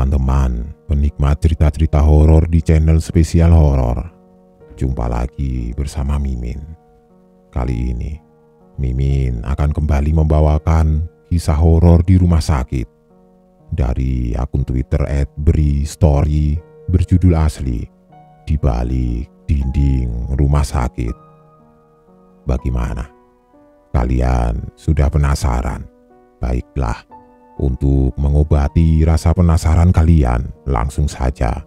teman-teman penikmat cerita-cerita horor di channel spesial horor. Jumpa lagi bersama Mimin. Kali ini, Mimin akan kembali membawakan kisah horor di rumah sakit dari akun Twitter @bri_story berjudul asli di balik dinding rumah sakit. Bagaimana? Kalian sudah penasaran? Baiklah, untuk mengobati rasa penasaran kalian, langsung saja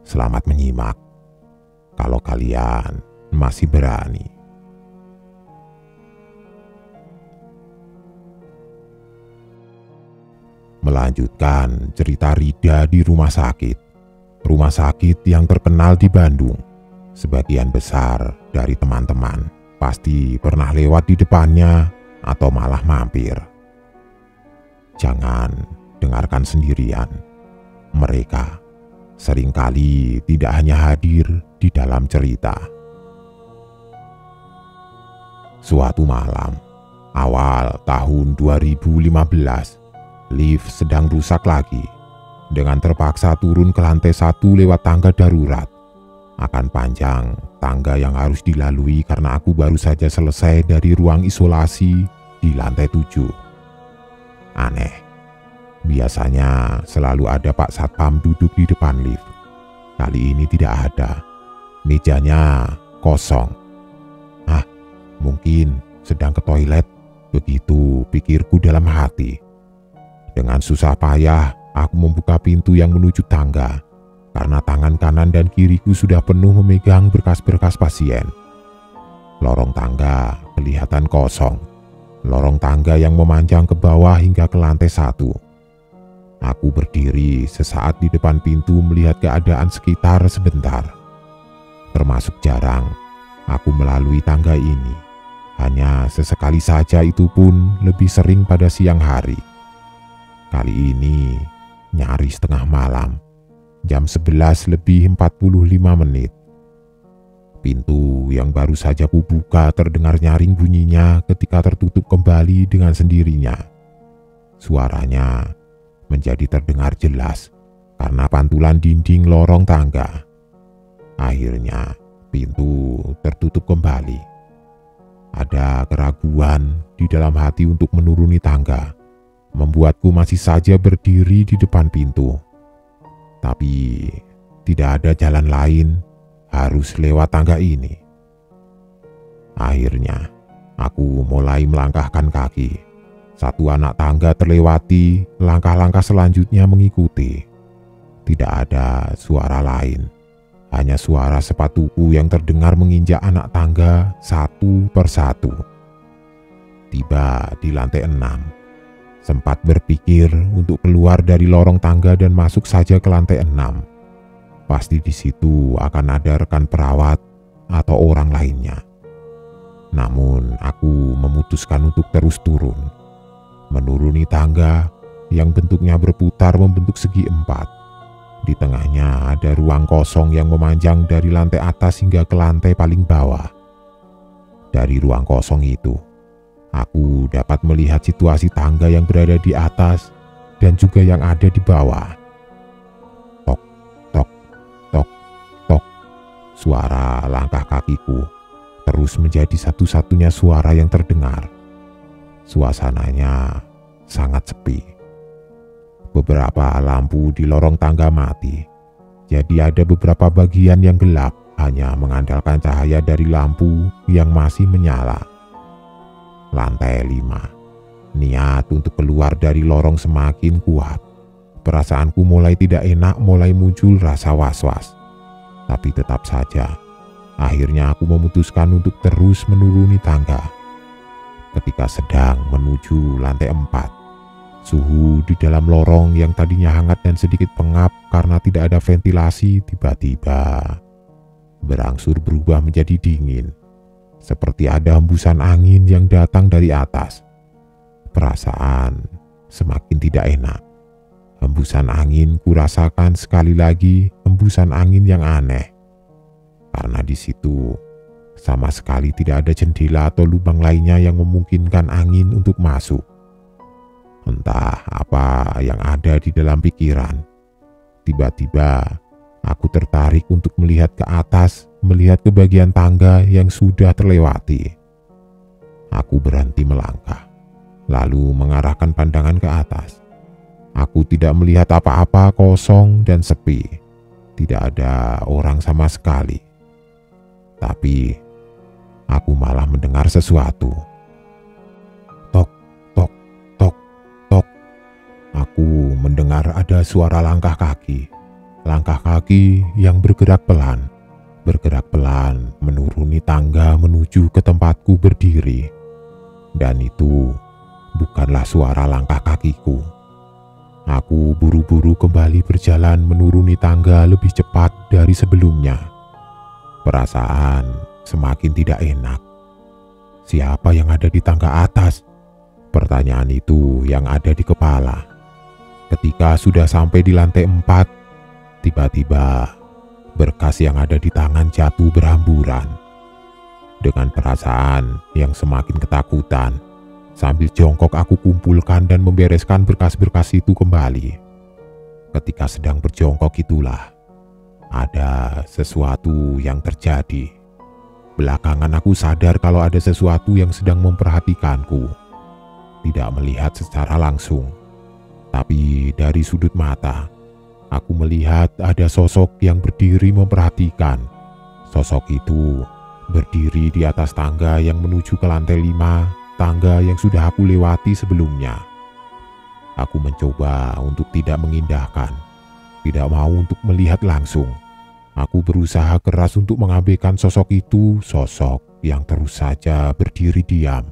selamat menyimak. Kalau kalian masih berani. Melanjutkan cerita Rida di rumah sakit. Rumah sakit yang terkenal di Bandung. Sebagian besar dari teman-teman pasti pernah lewat di depannya atau malah mampir. Jangan dengarkan sendirian. Mereka sering kali tidak hanya hadir di dalam cerita. Suatu malam, awal tahun 2015, lift sedang rusak lagi. Dengan terpaksa turun ke lantai satu lewat tangga darurat. Akan panjang tangga yang harus dilalui karena aku baru saja selesai dari ruang isolasi di lantai tujuh. Aneh. Biasanya selalu ada Pak Satpam duduk di depan lift. Kali ini tidak ada. Mejanya kosong. Ah, mungkin sedang ke toilet. Begitu pikirku dalam hati. Dengan susah payah, aku membuka pintu yang menuju tangga. Karena tangan kanan dan kiriku sudah penuh memegang berkas-berkas pasien. Lorong tangga kelihatan kosong lorong tangga yang memanjang ke bawah hingga ke lantai satu. Aku berdiri sesaat di depan pintu melihat keadaan sekitar sebentar. Termasuk jarang aku melalui tangga ini. Hanya sesekali saja itu pun lebih sering pada siang hari. Kali ini nyaris tengah malam, jam 11 lebih 45 menit. Pintu yang baru saja kubuka terdengar nyaring bunyinya ketika tertutup kembali dengan sendirinya. Suaranya menjadi terdengar jelas karena pantulan dinding lorong tangga. Akhirnya pintu tertutup kembali. Ada keraguan di dalam hati untuk menuruni tangga, membuatku masih saja berdiri di depan pintu. Tapi tidak ada jalan lain harus lewat tangga ini. Akhirnya, aku mulai melangkahkan kaki. Satu anak tangga terlewati, langkah-langkah selanjutnya mengikuti. Tidak ada suara lain, hanya suara sepatuku yang terdengar menginjak anak tangga satu persatu. Tiba di lantai enam, sempat berpikir untuk keluar dari lorong tangga dan masuk saja ke lantai enam pasti di situ akan ada rekan perawat atau orang lainnya. Namun, aku memutuskan untuk terus turun, menuruni tangga yang bentuknya berputar membentuk segi empat. Di tengahnya ada ruang kosong yang memanjang dari lantai atas hingga ke lantai paling bawah. Dari ruang kosong itu, aku dapat melihat situasi tangga yang berada di atas dan juga yang ada di bawah. Suara langkah kakiku terus menjadi satu-satunya suara yang terdengar. Suasananya sangat sepi. Beberapa lampu di lorong tangga mati, jadi ada beberapa bagian yang gelap hanya mengandalkan cahaya dari lampu yang masih menyala. Lantai lima, niat untuk keluar dari lorong semakin kuat. Perasaanku mulai tidak enak, mulai muncul rasa was-was tapi tetap saja, akhirnya aku memutuskan untuk terus menuruni tangga. Ketika sedang menuju lantai empat, suhu di dalam lorong yang tadinya hangat dan sedikit pengap karena tidak ada ventilasi tiba-tiba berangsur berubah menjadi dingin, seperti ada hembusan angin yang datang dari atas. Perasaan semakin tidak enak. Hembusan angin kurasakan sekali lagi hembusan angin yang aneh. Karena di situ sama sekali tidak ada jendela atau lubang lainnya yang memungkinkan angin untuk masuk. Entah apa yang ada di dalam pikiran. Tiba-tiba aku tertarik untuk melihat ke atas, melihat ke bagian tangga yang sudah terlewati. Aku berhenti melangkah, lalu mengarahkan pandangan ke atas. Aku tidak melihat apa-apa kosong dan sepi. Tidak ada orang sama sekali. Tapi aku malah mendengar sesuatu. Tok, tok, tok, tok. Aku mendengar ada suara langkah kaki. Langkah kaki yang bergerak pelan. Bergerak pelan menuruni tangga menuju ke tempatku berdiri. Dan itu bukanlah suara langkah kakiku. Aku buru-buru kembali berjalan menuruni tangga lebih cepat dari sebelumnya. Perasaan semakin tidak enak. Siapa yang ada di tangga atas? Pertanyaan itu yang ada di kepala. Ketika sudah sampai di lantai empat, tiba-tiba berkas yang ada di tangan jatuh berhamburan. Dengan perasaan yang semakin ketakutan, Sambil jongkok aku kumpulkan dan membereskan berkas-berkas itu kembali. Ketika sedang berjongkok itulah, ada sesuatu yang terjadi. Belakangan aku sadar kalau ada sesuatu yang sedang memperhatikanku. Tidak melihat secara langsung, tapi dari sudut mata, aku melihat ada sosok yang berdiri memperhatikan. Sosok itu berdiri di atas tangga yang menuju ke lantai lima tangga yang sudah aku lewati sebelumnya. Aku mencoba untuk tidak mengindahkan, tidak mau untuk melihat langsung. Aku berusaha keras untuk mengabaikan sosok itu, sosok yang terus saja berdiri diam.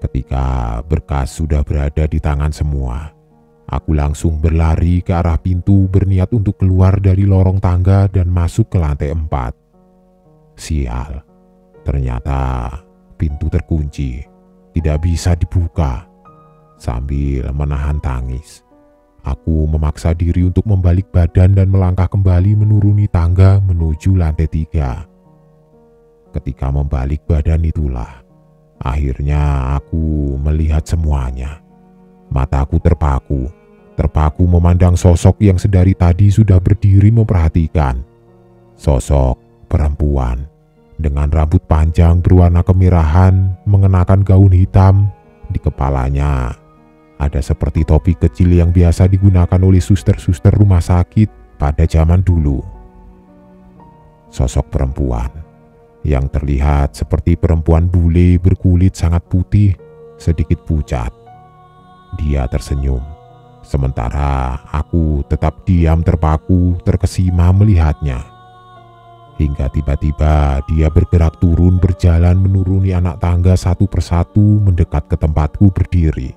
Ketika berkas sudah berada di tangan semua, aku langsung berlari ke arah pintu berniat untuk keluar dari lorong tangga dan masuk ke lantai empat. Sial, ternyata pintu terkunci, tidak bisa dibuka. Sambil menahan tangis, aku memaksa diri untuk membalik badan dan melangkah kembali menuruni tangga menuju lantai tiga. Ketika membalik badan itulah, akhirnya aku melihat semuanya. Mataku terpaku, terpaku memandang sosok yang sedari tadi sudah berdiri memperhatikan. Sosok perempuan dengan rambut panjang berwarna kemerahan, mengenakan gaun hitam. Di kepalanya ada seperti topi kecil yang biasa digunakan oleh suster-suster rumah sakit pada zaman dulu. Sosok perempuan yang terlihat seperti perempuan bule berkulit sangat putih, sedikit pucat. Dia tersenyum, sementara aku tetap diam terpaku terkesima melihatnya hingga tiba-tiba dia bergerak turun berjalan menuruni anak tangga satu persatu mendekat ke tempatku berdiri.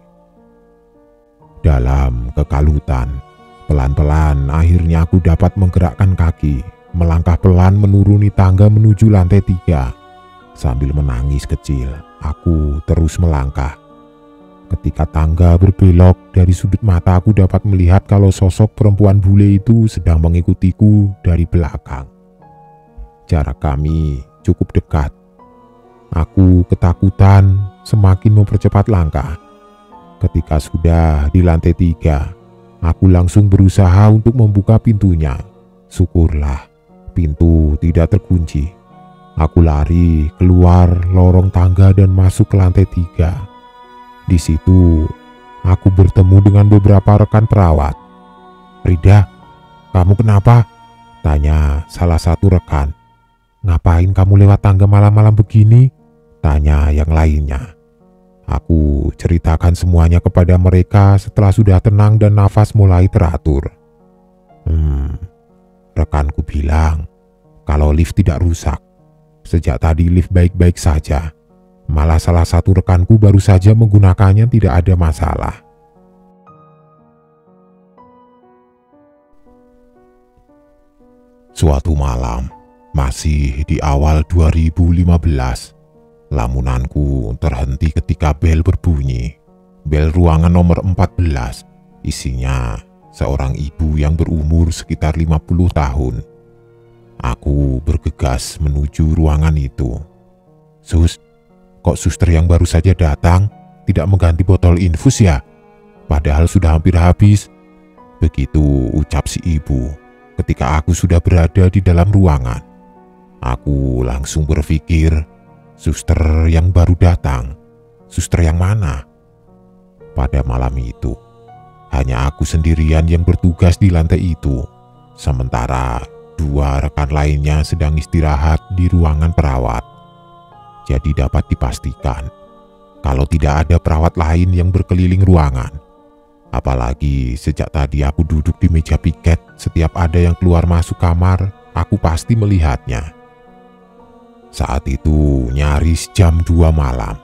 Dalam kekalutan, pelan-pelan akhirnya aku dapat menggerakkan kaki, melangkah pelan menuruni tangga menuju lantai tiga. Sambil menangis kecil, aku terus melangkah. Ketika tangga berbelok dari sudut mata aku dapat melihat kalau sosok perempuan bule itu sedang mengikutiku dari belakang. Jarak kami cukup dekat. Aku ketakutan semakin mempercepat langkah. Ketika sudah di lantai tiga, aku langsung berusaha untuk membuka pintunya. Syukurlah, pintu tidak terkunci. Aku lari keluar lorong tangga dan masuk ke lantai tiga. Di situ, aku bertemu dengan beberapa rekan perawat. Rida, kamu kenapa? Tanya salah satu rekan. Ngapain kamu lewat tangga malam-malam begini? Tanya yang lainnya. Aku ceritakan semuanya kepada mereka setelah sudah tenang dan nafas mulai teratur. Hmm, rekanku bilang kalau lift tidak rusak. Sejak tadi lift baik-baik saja. Malah salah satu rekanku baru saja menggunakannya tidak ada masalah. Suatu malam, masih di awal 2015, lamunanku terhenti ketika bel berbunyi. Bel ruangan nomor 14, isinya seorang ibu yang berumur sekitar 50 tahun. Aku bergegas menuju ruangan itu. Sus, kok suster yang baru saja datang tidak mengganti botol infus ya? Padahal sudah hampir habis. Begitu ucap si ibu ketika aku sudah berada di dalam ruangan. Aku langsung berpikir, suster yang baru datang, suster yang mana? Pada malam itu, hanya aku sendirian yang bertugas di lantai itu, sementara dua rekan lainnya sedang istirahat di ruangan perawat. Jadi dapat dipastikan, kalau tidak ada perawat lain yang berkeliling ruangan, apalagi sejak tadi aku duduk di meja piket, setiap ada yang keluar masuk kamar, aku pasti melihatnya. Saat itu nyaris jam 2 malam.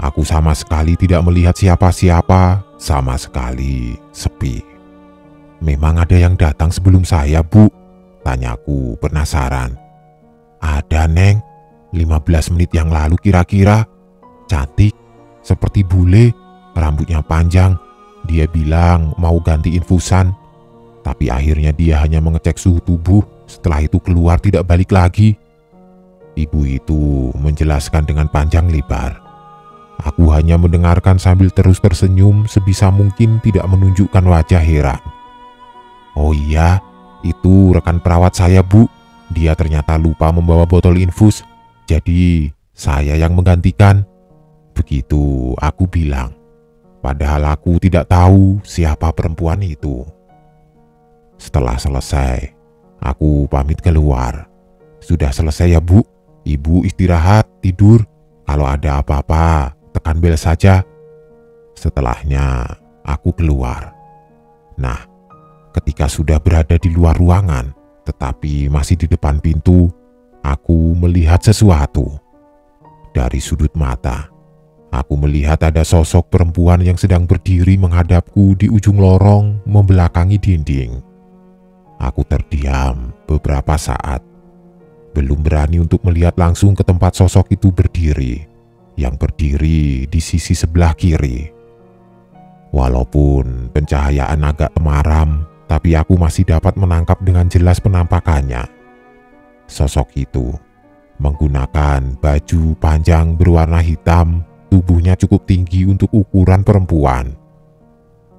Aku sama sekali tidak melihat siapa-siapa, sama sekali sepi. Memang ada yang datang sebelum saya, Bu? Tanyaku penasaran. Ada, Neng. 15 menit yang lalu kira-kira. Cantik, seperti bule, rambutnya panjang. Dia bilang mau ganti infusan. Tapi akhirnya dia hanya mengecek suhu tubuh, setelah itu keluar tidak balik lagi. Ibu itu menjelaskan dengan panjang lebar. Aku hanya mendengarkan sambil terus tersenyum sebisa mungkin tidak menunjukkan wajah heran. Oh iya, itu rekan perawat saya bu. Dia ternyata lupa membawa botol infus, jadi saya yang menggantikan. Begitu aku bilang. Padahal aku tidak tahu siapa perempuan itu. Setelah selesai, aku pamit keluar. Sudah selesai ya bu? Ibu istirahat, tidur. Kalau ada apa-apa, tekan bel saja. Setelahnya, aku keluar. Nah, ketika sudah berada di luar ruangan, tetapi masih di depan pintu, aku melihat sesuatu. Dari sudut mata, aku melihat ada sosok perempuan yang sedang berdiri menghadapku di ujung lorong membelakangi dinding. Aku terdiam beberapa saat belum berani untuk melihat langsung ke tempat sosok itu berdiri, yang berdiri di sisi sebelah kiri. Walaupun pencahayaan agak temaram, tapi aku masih dapat menangkap dengan jelas penampakannya. Sosok itu menggunakan baju panjang berwarna hitam, tubuhnya cukup tinggi untuk ukuran perempuan.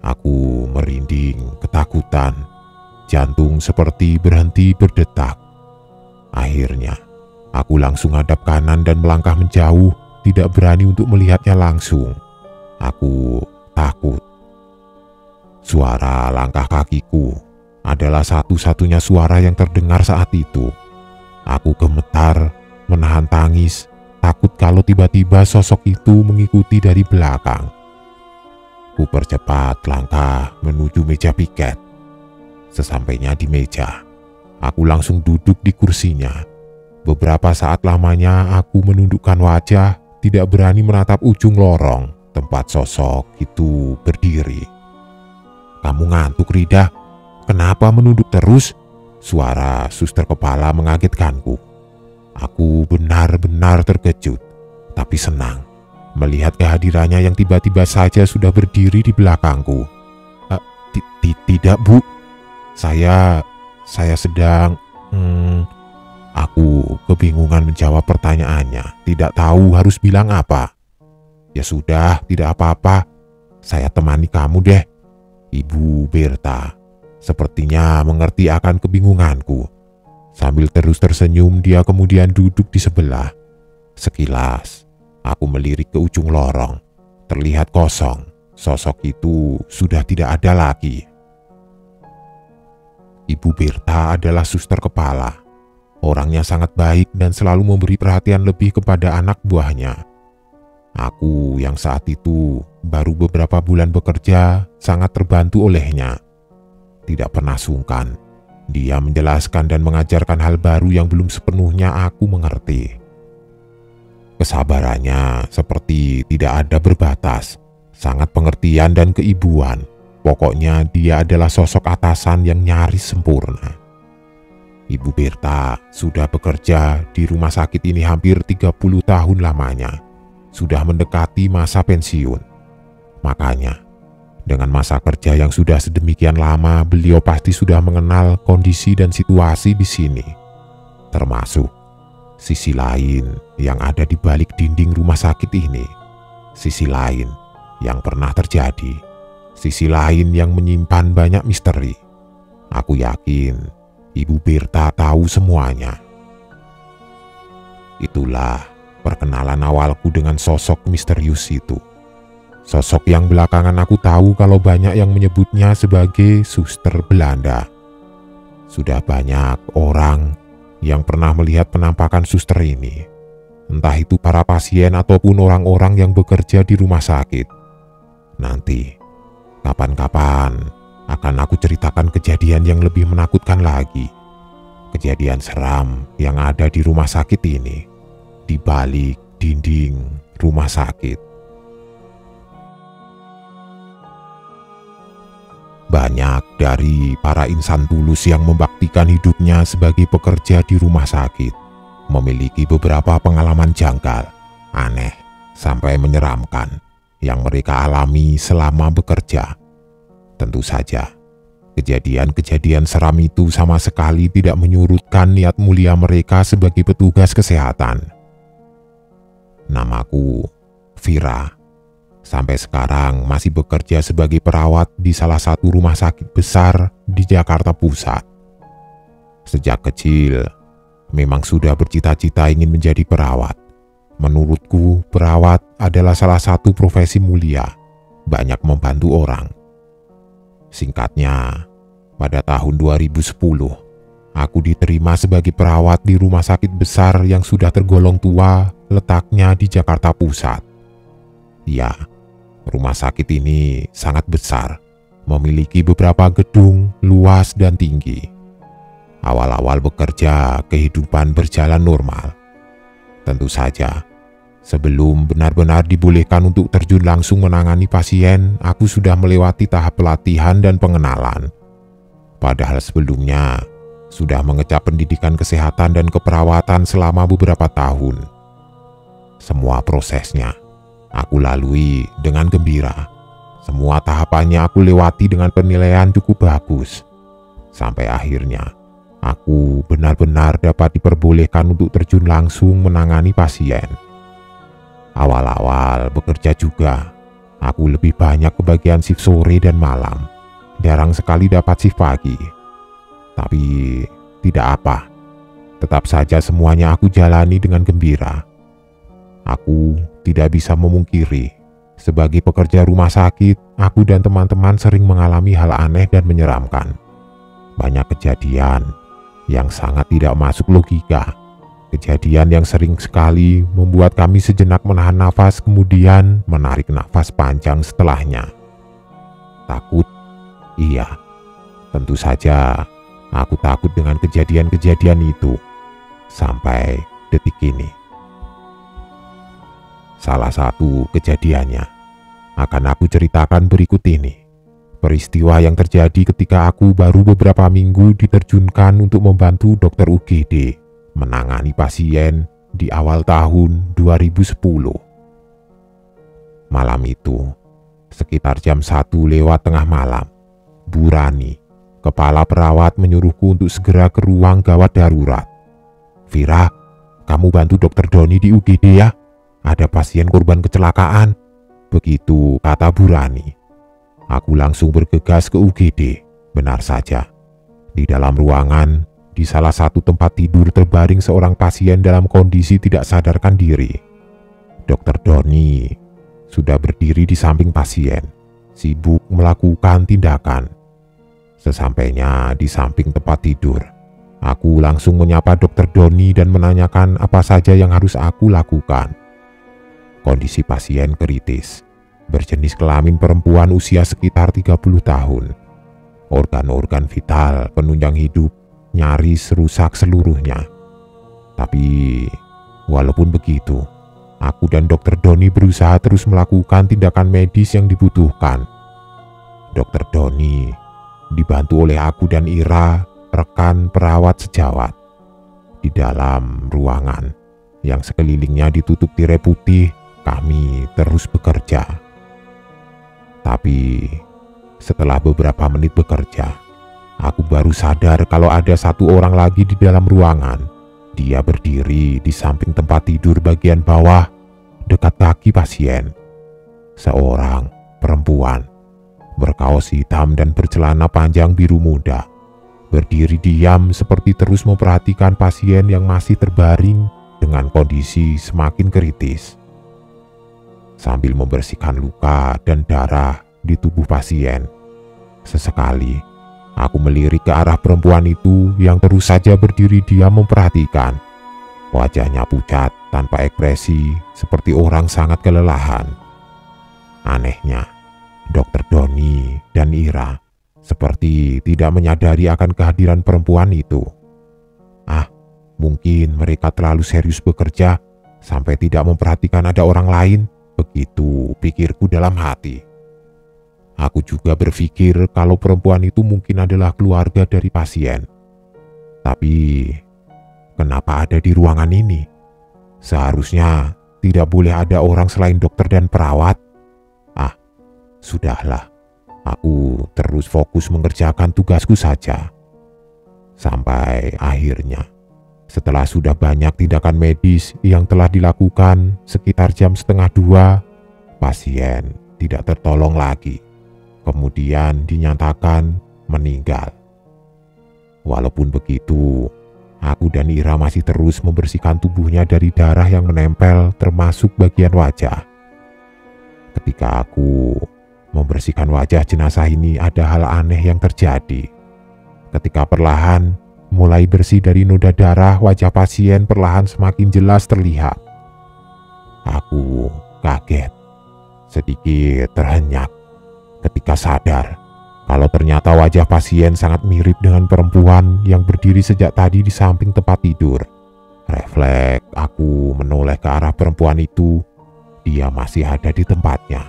Aku merinding ketakutan, jantung seperti berhenti berdetak. Akhirnya, aku langsung hadap kanan dan melangkah menjauh, tidak berani untuk melihatnya langsung. Aku takut. Suara langkah kakiku adalah satu-satunya suara yang terdengar saat itu. Aku gemetar, menahan tangis, takut kalau tiba-tiba sosok itu mengikuti dari belakang. Ku percepat langkah menuju meja piket. Sesampainya di meja, Aku langsung duduk di kursinya. Beberapa saat lamanya aku menundukkan wajah, tidak berani menatap ujung lorong tempat sosok itu berdiri. Kamu ngantuk, Rida? Kenapa menunduk terus? Suara suster kepala mengagetkanku. Aku benar-benar terkejut, tapi senang melihat kehadirannya yang tiba-tiba saja sudah berdiri di belakangku. Uh, tidak, Bu. Saya saya sedang... Hmm, aku kebingungan menjawab pertanyaannya. Tidak tahu harus bilang apa. Ya sudah, tidak apa-apa. Saya temani kamu deh. Ibu Berta sepertinya mengerti akan kebingunganku. Sambil terus tersenyum, dia kemudian duduk di sebelah. Sekilas, aku melirik ke ujung lorong. Terlihat kosong. Sosok itu sudah tidak ada lagi. Ibu Berta adalah suster kepala. Orangnya sangat baik dan selalu memberi perhatian lebih kepada anak buahnya. Aku yang saat itu baru beberapa bulan bekerja sangat terbantu olehnya. Tidak pernah sungkan, dia menjelaskan dan mengajarkan hal baru yang belum sepenuhnya aku mengerti. Kesabarannya seperti tidak ada berbatas, sangat pengertian dan keibuan. Pokoknya dia adalah sosok atasan yang nyaris sempurna. Ibu Berta sudah bekerja di rumah sakit ini hampir 30 tahun lamanya. Sudah mendekati masa pensiun. Makanya, dengan masa kerja yang sudah sedemikian lama, beliau pasti sudah mengenal kondisi dan situasi di sini. Termasuk sisi lain yang ada di balik dinding rumah sakit ini. Sisi lain yang pernah terjadi sisi lain yang menyimpan banyak misteri. Aku yakin Ibu Berta tahu semuanya. Itulah perkenalan awalku dengan sosok misterius itu. Sosok yang belakangan aku tahu kalau banyak yang menyebutnya sebagai suster Belanda. Sudah banyak orang yang pernah melihat penampakan suster ini. Entah itu para pasien ataupun orang-orang yang bekerja di rumah sakit. Nanti, kapan-kapan akan aku ceritakan kejadian yang lebih menakutkan lagi. Kejadian seram yang ada di rumah sakit ini di balik dinding rumah sakit. Banyak dari para insan tulus yang membaktikan hidupnya sebagai pekerja di rumah sakit memiliki beberapa pengalaman janggal, aneh, sampai menyeramkan yang mereka alami selama bekerja. Tentu saja, kejadian-kejadian seram itu sama sekali tidak menyurutkan niat mulia mereka sebagai petugas kesehatan. Namaku Vira. Sampai sekarang masih bekerja sebagai perawat di salah satu rumah sakit besar di Jakarta Pusat. Sejak kecil, memang sudah bercita-cita ingin menjadi perawat. Menurutku, perawat adalah salah satu profesi mulia, banyak membantu orang. Singkatnya, pada tahun 2010, aku diterima sebagai perawat di rumah sakit besar yang sudah tergolong tua letaknya di Jakarta Pusat. Ya, rumah sakit ini sangat besar, memiliki beberapa gedung luas dan tinggi. Awal-awal bekerja, kehidupan berjalan normal. Tentu saja, sebelum benar-benar dibolehkan untuk terjun langsung menangani pasien, aku sudah melewati tahap pelatihan dan pengenalan. Padahal sebelumnya, sudah mengecap pendidikan kesehatan dan keperawatan selama beberapa tahun. Semua prosesnya aku lalui dengan gembira. Semua tahapannya aku lewati dengan penilaian cukup bagus. Sampai akhirnya aku benar-benar dapat diperbolehkan untuk terjun langsung menangani pasien. Awal-awal bekerja juga, aku lebih banyak kebagian shift sore dan malam. Jarang sekali dapat shift pagi. Tapi tidak apa, tetap saja semuanya aku jalani dengan gembira Aku tidak bisa memungkiri, sebagai pekerja rumah sakit, aku dan teman-teman sering mengalami hal aneh dan menyeramkan. Banyak kejadian yang sangat tidak masuk logika. Kejadian yang sering sekali membuat kami sejenak menahan nafas kemudian menarik nafas panjang setelahnya. Takut? Iya. Tentu saja aku takut dengan kejadian-kejadian itu sampai detik ini. Salah satu kejadiannya akan aku ceritakan berikut ini. Peristiwa yang terjadi ketika aku baru beberapa minggu diterjunkan untuk membantu dokter UGD menangani pasien di awal tahun 2010. Malam itu, sekitar jam 1 lewat tengah malam, Burani, kepala perawat menyuruhku untuk segera ke ruang gawat darurat. Vira, kamu bantu dokter Doni di UGD ya? ada pasien korban kecelakaan. Begitu kata Burani. Aku langsung bergegas ke UGD. Benar saja. Di dalam ruangan, di salah satu tempat tidur terbaring seorang pasien dalam kondisi tidak sadarkan diri. Dokter Doni sudah berdiri di samping pasien, sibuk melakukan tindakan. Sesampainya di samping tempat tidur, aku langsung menyapa dokter Doni dan menanyakan apa saja yang harus aku lakukan. Kondisi pasien kritis, berjenis kelamin perempuan usia sekitar 30 tahun. Organ-organ vital penunjang hidup nyaris rusak seluruhnya. Tapi walaupun begitu, aku dan dokter Doni berusaha terus melakukan tindakan medis yang dibutuhkan. Dokter Doni dibantu oleh aku dan Ira, rekan perawat sejawat. Di dalam ruangan yang sekelilingnya ditutup tirai putih kami terus bekerja. Tapi setelah beberapa menit bekerja, aku baru sadar kalau ada satu orang lagi di dalam ruangan. Dia berdiri di samping tempat tidur bagian bawah, dekat kaki pasien. Seorang perempuan. berkaos hitam dan bercelana panjang biru muda. Berdiri diam seperti terus memperhatikan pasien yang masih terbaring dengan kondisi semakin kritis. Sambil membersihkan luka dan darah di tubuh pasien, sesekali aku melirik ke arah perempuan itu yang terus saja berdiri diam memperhatikan. Wajahnya pucat tanpa ekspresi seperti orang sangat kelelahan. Anehnya, Dokter Doni dan Ira seperti tidak menyadari akan kehadiran perempuan itu. Ah, mungkin mereka terlalu serius bekerja sampai tidak memperhatikan ada orang lain. Begitu pikirku dalam hati. Aku juga berpikir kalau perempuan itu mungkin adalah keluarga dari pasien. Tapi, kenapa ada di ruangan ini? Seharusnya tidak boleh ada orang selain dokter dan perawat. Ah, sudahlah. Aku terus fokus mengerjakan tugasku saja. Sampai akhirnya, setelah sudah banyak tindakan medis yang telah dilakukan sekitar jam setengah dua, pasien tidak tertolong lagi. Kemudian dinyatakan meninggal. Walaupun begitu, aku dan Ira masih terus membersihkan tubuhnya dari darah yang menempel termasuk bagian wajah. Ketika aku Membersihkan wajah jenazah ini ada hal aneh yang terjadi. Ketika perlahan mulai bersih dari noda darah, wajah pasien perlahan semakin jelas terlihat. Aku kaget, sedikit terhenyak ketika sadar kalau ternyata wajah pasien sangat mirip dengan perempuan yang berdiri sejak tadi di samping tempat tidur. Refleks aku menoleh ke arah perempuan itu, dia masih ada di tempatnya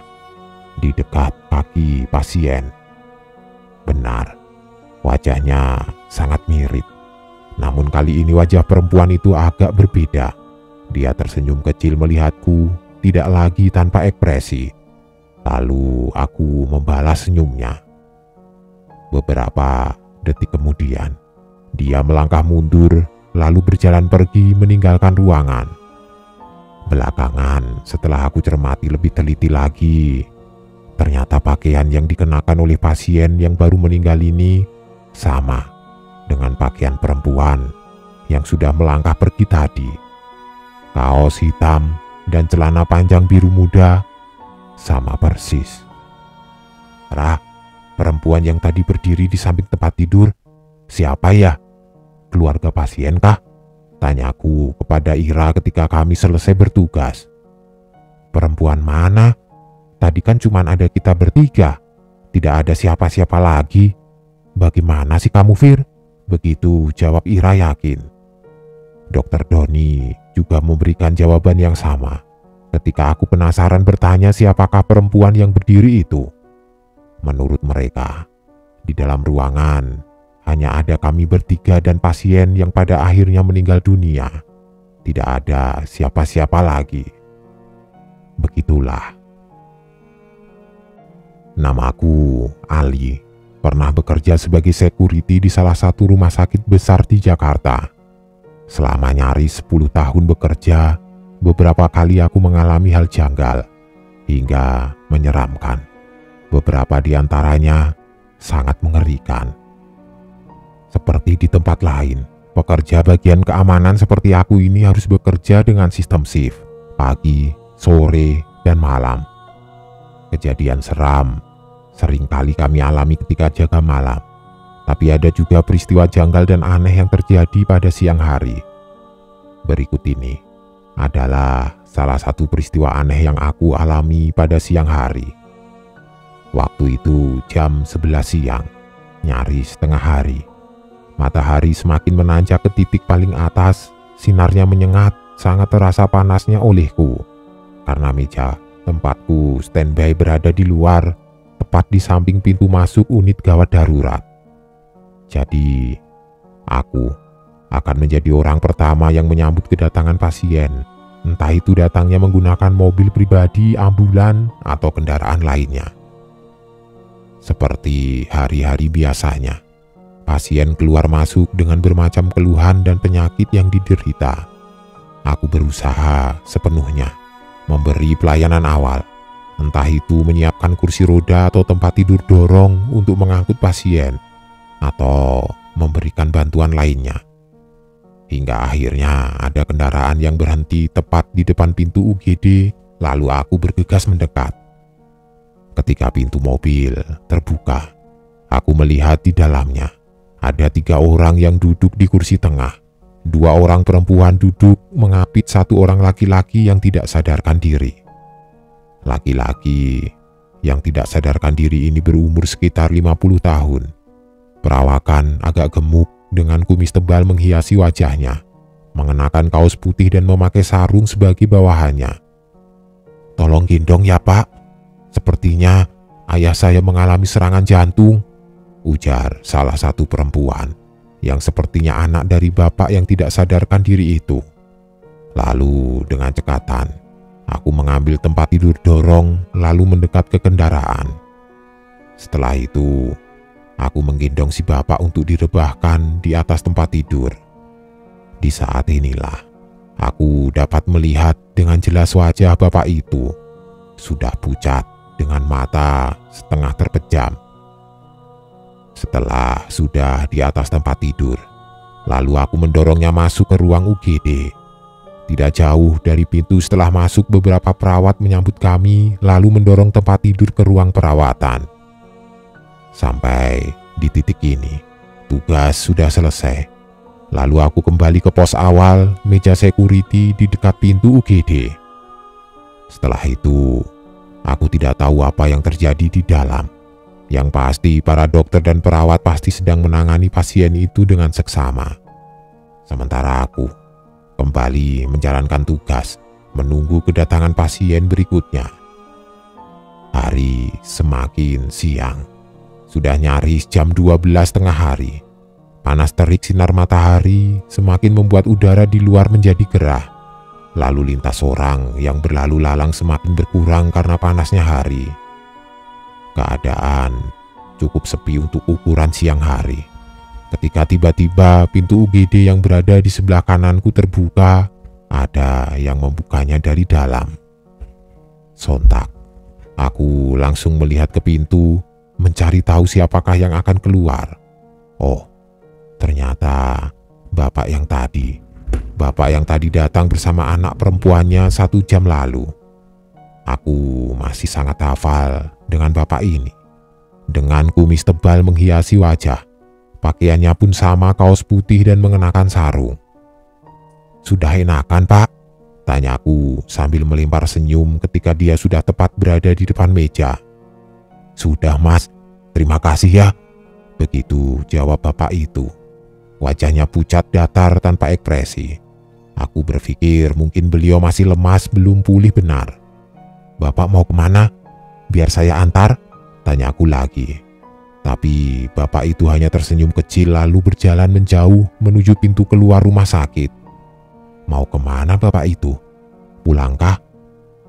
di dekat kaki pasien. Benar, wajahnya sangat mirip. Namun kali ini wajah perempuan itu agak berbeda. Dia tersenyum kecil melihatku, tidak lagi tanpa ekspresi. Lalu aku membalas senyumnya. Beberapa detik kemudian, dia melangkah mundur lalu berjalan pergi meninggalkan ruangan. Belakangan, setelah aku cermati lebih teliti lagi, Ternyata pakaian yang dikenakan oleh pasien yang baru meninggal ini sama dengan pakaian perempuan yang sudah melangkah pergi tadi. Kaos hitam dan celana panjang biru muda sama persis. Rah, perempuan yang tadi berdiri di samping tempat tidur, siapa ya? Keluarga pasien kah? Tanyaku kepada Ira ketika kami selesai bertugas. Perempuan mana? Tadi kan cuma ada kita bertiga, tidak ada siapa-siapa lagi. Bagaimana sih kamu, Fir? Begitu jawab Ira yakin. Dokter Doni juga memberikan jawaban yang sama. Ketika aku penasaran bertanya siapakah perempuan yang berdiri itu. Menurut mereka, di dalam ruangan hanya ada kami bertiga dan pasien yang pada akhirnya meninggal dunia. Tidak ada siapa-siapa lagi. Begitulah Namaku Ali, pernah bekerja sebagai security di salah satu rumah sakit besar di Jakarta. Selama nyaris 10 tahun bekerja, beberapa kali aku mengalami hal janggal hingga menyeramkan. Beberapa di antaranya sangat mengerikan. Seperti di tempat lain, pekerja bagian keamanan seperti aku ini harus bekerja dengan sistem shift, pagi, sore, dan malam Kejadian seram sering kali kami alami ketika jaga malam. Tapi ada juga peristiwa janggal dan aneh yang terjadi pada siang hari. Berikut ini adalah salah satu peristiwa aneh yang aku alami pada siang hari. Waktu itu jam 11 siang, nyaris tengah hari. Matahari semakin menanjak ke titik paling atas, sinarnya menyengat, sangat terasa panasnya olehku. Karena meja Tempatku standby berada di luar, tepat di samping pintu masuk unit gawat darurat. Jadi, aku akan menjadi orang pertama yang menyambut kedatangan pasien, entah itu datangnya menggunakan mobil pribadi, ambulan, atau kendaraan lainnya. Seperti hari-hari biasanya, pasien keluar masuk dengan bermacam keluhan dan penyakit yang diderita. Aku berusaha sepenuhnya memberi pelayanan awal, Entah itu menyiapkan kursi roda atau tempat tidur dorong untuk mengangkut pasien, atau memberikan bantuan lainnya. Hingga akhirnya ada kendaraan yang berhenti tepat di depan pintu UGD, lalu aku bergegas mendekat. Ketika pintu mobil terbuka, aku melihat di dalamnya ada tiga orang yang duduk di kursi tengah. Dua orang perempuan duduk mengapit satu orang laki-laki yang tidak sadarkan diri. Laki-laki yang tidak sadarkan diri ini berumur sekitar 50 tahun. Perawakan agak gemuk dengan kumis tebal menghiasi wajahnya, mengenakan kaos putih dan memakai sarung sebagai bawahannya. Tolong gendong ya pak, sepertinya ayah saya mengalami serangan jantung, ujar salah satu perempuan yang sepertinya anak dari bapak yang tidak sadarkan diri itu. Lalu dengan cekatan, aku mengambil tempat tidur dorong lalu mendekat ke kendaraan. Setelah itu, aku menggendong si bapak untuk direbahkan di atas tempat tidur. Di saat inilah, aku dapat melihat dengan jelas wajah bapak itu. Sudah pucat dengan mata setengah terpejam setelah sudah di atas tempat tidur, lalu aku mendorongnya masuk ke ruang UGD. Tidak jauh dari pintu setelah masuk beberapa perawat menyambut kami lalu mendorong tempat tidur ke ruang perawatan. Sampai di titik ini, tugas sudah selesai. Lalu aku kembali ke pos awal meja security di dekat pintu UGD. Setelah itu, aku tidak tahu apa yang terjadi di dalam. Yang pasti para dokter dan perawat pasti sedang menangani pasien itu dengan seksama. Sementara aku kembali menjalankan tugas menunggu kedatangan pasien berikutnya. Hari semakin siang. Sudah nyaris jam 12 tengah hari. Panas terik sinar matahari semakin membuat udara di luar menjadi gerah. Lalu lintas orang yang berlalu lalang semakin berkurang karena panasnya hari. Keadaan cukup sepi untuk ukuran siang hari. Ketika tiba-tiba pintu UGD yang berada di sebelah kananku terbuka, ada yang membukanya dari dalam. Sontak, aku langsung melihat ke pintu, mencari tahu siapakah yang akan keluar. Oh, ternyata bapak yang tadi. Bapak yang tadi datang bersama anak perempuannya satu jam lalu. Aku masih sangat hafal dengan bapak ini. Dengan kumis tebal menghiasi wajah, pakaiannya pun sama kaos putih dan mengenakan sarung. Sudah enakan pak? Tanyaku sambil melempar senyum ketika dia sudah tepat berada di depan meja. Sudah mas, terima kasih ya. Begitu jawab bapak itu. Wajahnya pucat datar tanpa ekspresi. Aku berpikir mungkin beliau masih lemas belum pulih benar. Bapak mau ke mana? Biar saya antar? Tanya aku lagi. Tapi bapak itu hanya tersenyum kecil lalu berjalan menjauh menuju pintu keluar rumah sakit. Mau ke mana bapak itu? Pulangkah?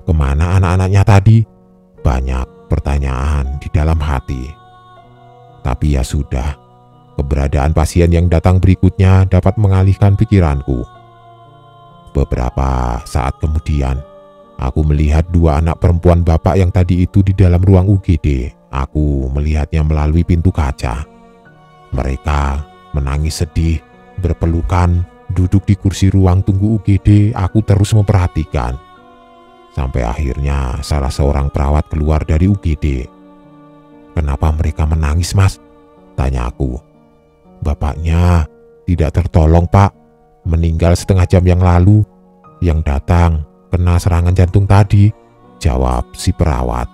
Ke mana anak-anaknya tadi? Banyak pertanyaan di dalam hati. Tapi ya sudah, keberadaan pasien yang datang berikutnya dapat mengalihkan pikiranku. Beberapa saat kemudian, Aku melihat dua anak perempuan bapak yang tadi itu di dalam ruang UGD. Aku melihatnya melalui pintu kaca. Mereka menangis sedih, berpelukan, duduk di kursi ruang tunggu UGD. Aku terus memperhatikan. Sampai akhirnya salah seorang perawat keluar dari UGD. Kenapa mereka menangis mas? Tanya aku. Bapaknya tidak tertolong pak. Meninggal setengah jam yang lalu. Yang datang kena serangan jantung tadi, jawab si perawat.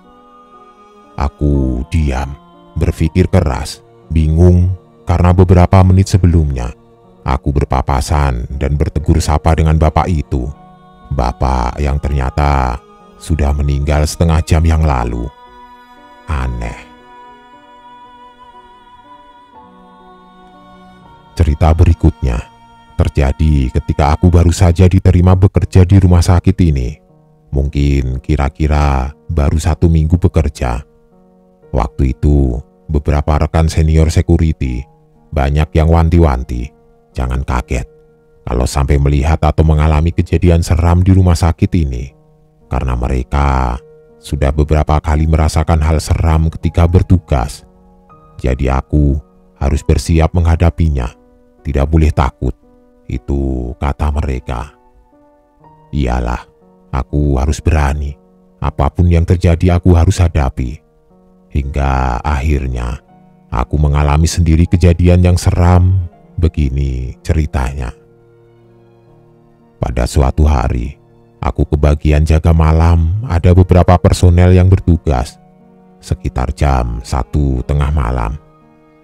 Aku diam, berpikir keras, bingung karena beberapa menit sebelumnya aku berpapasan dan bertegur sapa dengan bapak itu. Bapak yang ternyata sudah meninggal setengah jam yang lalu. Aneh. Cerita berikutnya terjadi ketika aku baru saja diterima bekerja di rumah sakit ini. Mungkin kira-kira baru satu minggu bekerja. Waktu itu, beberapa rekan senior security banyak yang wanti-wanti. Jangan kaget kalau sampai melihat atau mengalami kejadian seram di rumah sakit ini. Karena mereka sudah beberapa kali merasakan hal seram ketika bertugas. Jadi aku harus bersiap menghadapinya. Tidak boleh takut. Itu kata mereka. Iyalah, aku harus berani. Apa pun yang terjadi aku harus hadapi. Hingga akhirnya aku mengalami sendiri kejadian yang seram. Begini ceritanya. Pada suatu hari, Aku kebagian jaga malam, ada beberapa personel yang bertugas. Sekitar jam satu tengah malam,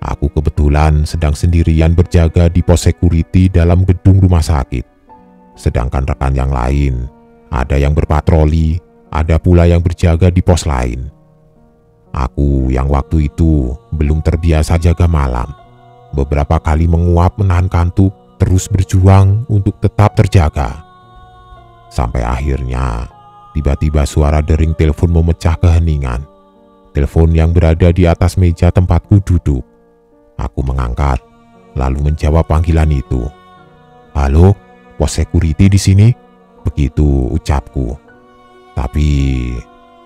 aku kebetulan sedang sendirian berjaga di pos security dalam gedung rumah sakit. Sedangkan rekan yang lain, ada yang berpatroli, ada pula yang berjaga di pos lain. Aku yang waktu itu belum terbiasa jaga malam. Beberapa kali menguap menahan kantuk, terus berjuang untuk tetap terjaga. Sampai akhirnya, tiba-tiba suara dering telepon memecah keheningan. Telepon yang berada di atas meja tempatku duduk. Aku mengangkat, lalu menjawab panggilan itu. Halo, pos security di sini? Begitu ucapku. Tapi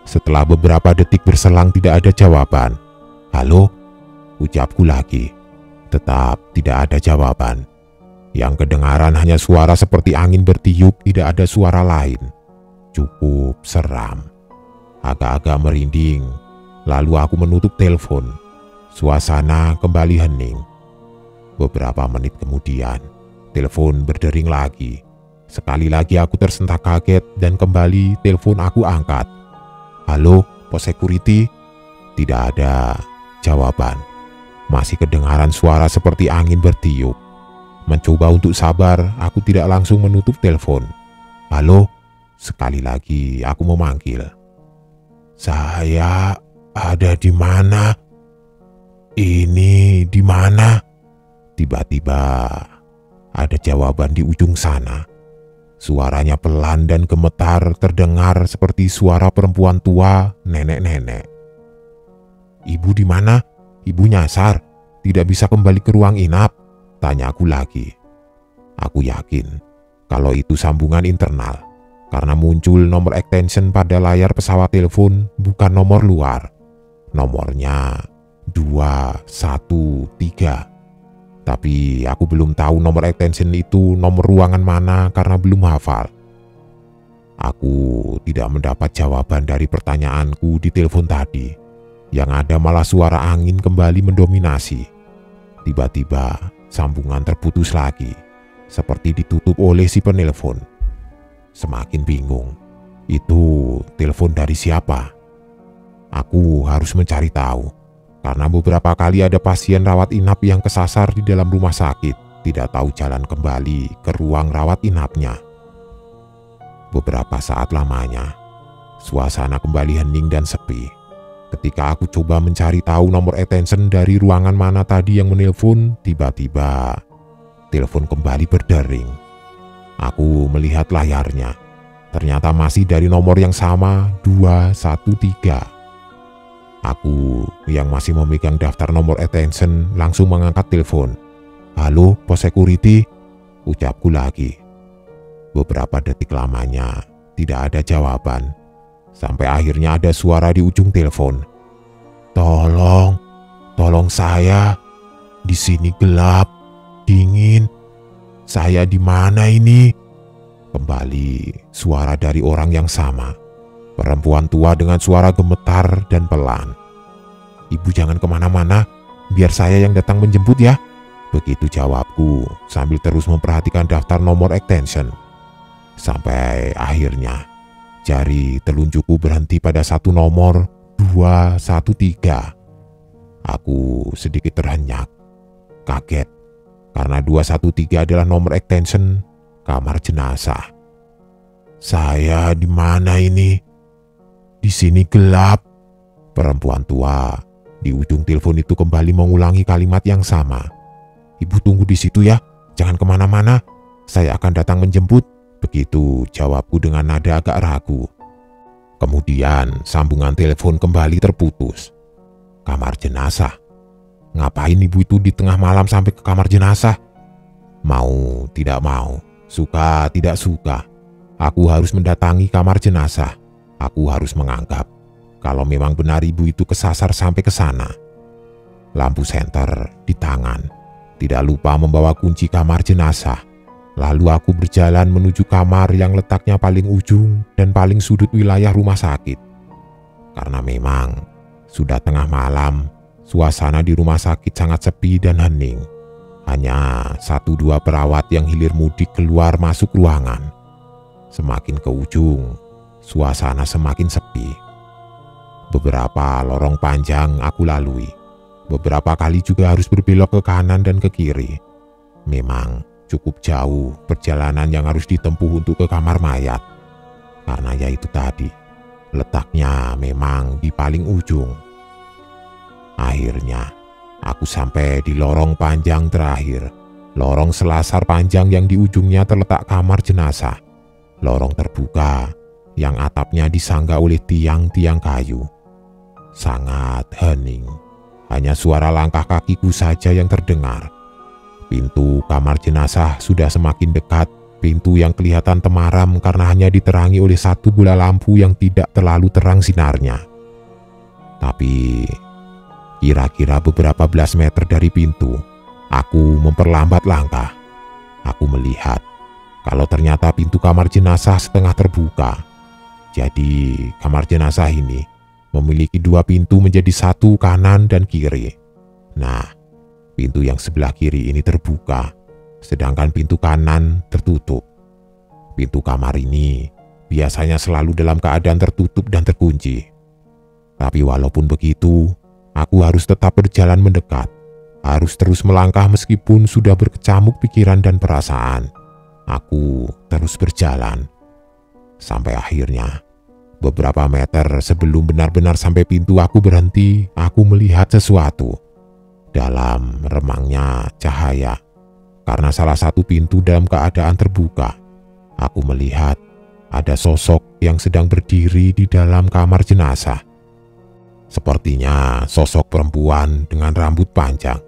setelah beberapa detik berselang tidak ada jawaban. Halo, ucapku lagi. Tetap tidak ada jawaban. Yang kedengaran hanya suara seperti angin bertiup, tidak ada suara lain. Cukup seram. Agak-agak merinding, lalu aku menutup telepon. Suasana kembali hening. Beberapa menit kemudian, telepon berdering lagi. Sekali lagi aku tersentak kaget dan kembali telepon aku angkat. Halo, pos security? Tidak ada jawaban. Masih kedengaran suara seperti angin bertiup. Mencoba untuk sabar, aku tidak langsung menutup telepon. Halo, sekali lagi aku memanggil. Saya ada di mana? Ini di mana? Tiba-tiba ada jawaban di ujung sana. Suaranya pelan dan gemetar terdengar seperti suara perempuan tua nenek-nenek. Ibu di mana? Ibu nyasar, tidak bisa kembali ke ruang inap. Tanya aku lagi. Aku yakin kalau itu sambungan internal karena muncul nomor extension pada layar pesawat telepon bukan nomor luar. Nomornya 213. Tapi aku belum tahu nomor extension itu nomor ruangan mana karena belum hafal. Aku tidak mendapat jawaban dari pertanyaanku di telepon tadi. Yang ada malah suara angin kembali mendominasi. Tiba-tiba Sambungan terputus lagi, seperti ditutup oleh si penelpon. Semakin bingung, itu telepon dari siapa? Aku harus mencari tahu, karena beberapa kali ada pasien rawat inap yang kesasar di dalam rumah sakit, tidak tahu jalan kembali ke ruang rawat inapnya. Beberapa saat lamanya, suasana kembali hening dan sepi. Ketika aku coba mencari tahu nomor attention dari ruangan mana tadi yang menelpon, tiba-tiba telepon kembali berdering. Aku melihat layarnya. Ternyata masih dari nomor yang sama 213. Aku yang masih memegang daftar nomor attention langsung mengangkat telepon. Halo, pos security? Ucapku lagi. Beberapa detik lamanya tidak ada jawaban. Sampai akhirnya ada suara di ujung telepon. Tolong, tolong saya. Di sini gelap, dingin. Saya di mana ini? Kembali suara dari orang yang sama. Perempuan tua dengan suara gemetar dan pelan. Ibu jangan ke mana-mana, biar saya yang datang menjemput ya. Begitu jawabku sambil terus memperhatikan daftar nomor extension. Sampai akhirnya Jari telunjukku berhenti pada satu nomor 213. Aku sedikit terhenyak, kaget, karena 213 adalah nomor extension kamar jenazah. Saya di mana ini? Di sini gelap. Perempuan tua di ujung telepon itu kembali mengulangi kalimat yang sama. Ibu tunggu di situ ya, jangan ke mana-mana. Saya akan datang menjemput. Begitu jawabku dengan nada agak ragu. Kemudian sambungan telepon kembali terputus. Kamar jenazah. Ngapain ibu itu di tengah malam sampai ke kamar jenazah? Mau tidak mau, suka tidak suka, aku harus mendatangi kamar jenazah. Aku harus menganggap kalau memang benar ibu itu kesasar sampai ke sana. Lampu senter di tangan, tidak lupa membawa kunci kamar jenazah. Lalu aku berjalan menuju kamar yang letaknya paling ujung dan paling sudut wilayah rumah sakit. Karena memang sudah tengah malam, suasana di rumah sakit sangat sepi dan hening. Hanya satu dua perawat yang hilir mudik keluar masuk ruangan. Semakin ke ujung, suasana semakin sepi. Beberapa lorong panjang aku lalui. Beberapa kali juga harus berbelok ke kanan dan ke kiri. Memang cukup jauh perjalanan yang harus ditempuh untuk ke kamar mayat. Karena ya itu tadi, letaknya memang di paling ujung. Akhirnya, Aku sampai di lorong panjang terakhir. Lorong selasar panjang yang di ujungnya terletak kamar jenazah. Lorong terbuka yang atapnya disangga oleh tiang-tiang kayu. Sangat hening. Hanya suara langkah kakiku saja yang terdengar. Pintu kamar jenazah sudah semakin dekat. Pintu yang kelihatan temaram karena hanya diterangi oleh satu bola lampu yang tidak terlalu terang sinarnya. Tapi Kira-kira beberapa belas meter dari pintu, aku memperlambat langkah. Aku melihat kalau ternyata pintu kamar jenazah setengah terbuka. Jadi kamar jenazah ini memiliki dua pintu menjadi satu kanan dan kiri. Nah, pintu yang sebelah kiri ini terbuka, sedangkan pintu kanan tertutup. Pintu kamar ini biasanya selalu dalam keadaan tertutup dan terkunci. Tapi walaupun begitu, Aku harus tetap berjalan mendekat, harus terus melangkah meskipun sudah berkecamuk pikiran dan perasaan. Aku terus berjalan. Sampai akhirnya, beberapa meter sebelum benar-benar sampai pintu aku berhenti, aku melihat sesuatu. Dalam remangnya cahaya, karena salah satu pintu dalam keadaan terbuka, aku melihat ada sosok yang sedang berdiri di dalam kamar jenazah. Sepertinya sosok perempuan dengan rambut panjang,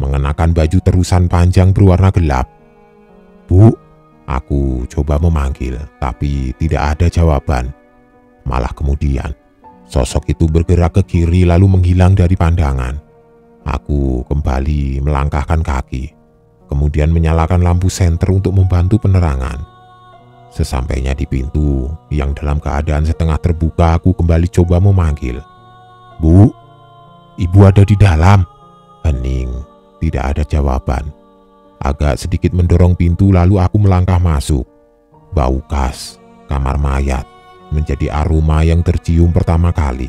mengenakan baju terusan panjang berwarna gelap. Bu, aku coba memanggil, tapi tidak ada jawaban. Malah kemudian, sosok itu bergerak ke kiri lalu menghilang dari pandangan. Aku kembali melangkahkan kaki, kemudian menyalakan lampu senter untuk membantu penerangan. Sesampainya di pintu yang dalam keadaan setengah terbuka, aku kembali coba memanggil. Bu, ibu ada di dalam. Hening, tidak ada jawaban. Agak sedikit mendorong pintu lalu aku melangkah masuk. Bau khas, kamar mayat, menjadi aroma yang tercium pertama kali.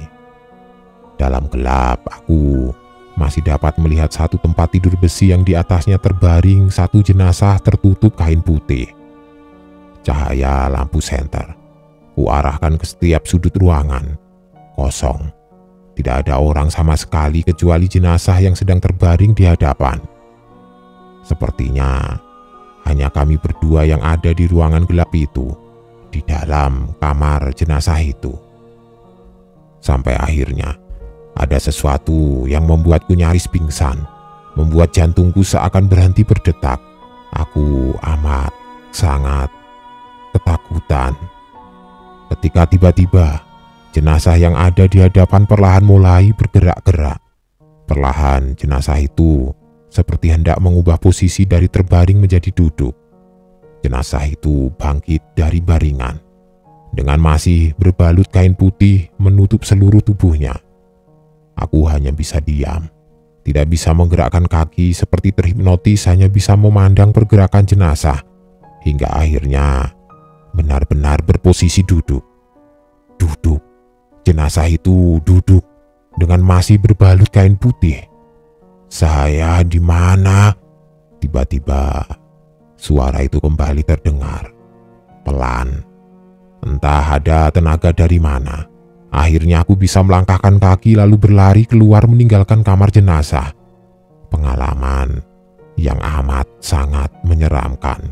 Dalam gelap, aku masih dapat melihat satu tempat tidur besi yang di atasnya terbaring satu jenazah tertutup kain putih. Cahaya lampu senter, kuarahkan ke setiap sudut ruangan, kosong. Tidak ada orang sama sekali kecuali jenazah yang sedang terbaring di hadapan. Sepertinya hanya kami berdua yang ada di ruangan gelap itu, di dalam kamar jenazah itu. Sampai akhirnya ada sesuatu yang membuatku nyaris pingsan, membuat jantungku seakan berhenti berdetak. Aku amat sangat ketakutan. Ketika tiba-tiba Jenazah yang ada di hadapan perlahan mulai bergerak-gerak. Perlahan jenazah itu seperti hendak mengubah posisi dari terbaring menjadi duduk. Jenazah itu bangkit dari baringan dengan masih berbalut kain putih menutup seluruh tubuhnya. Aku hanya bisa diam, tidak bisa menggerakkan kaki seperti terhipnotis hanya bisa memandang pergerakan jenazah hingga akhirnya benar-benar berposisi duduk. Duduk Jenazah itu duduk dengan masih berbalut kain putih. Saya di mana? Tiba-tiba suara itu kembali terdengar. Pelan. Entah ada tenaga dari mana. Akhirnya aku bisa melangkahkan kaki lalu berlari keluar meninggalkan kamar jenazah. Pengalaman yang amat sangat menyeramkan.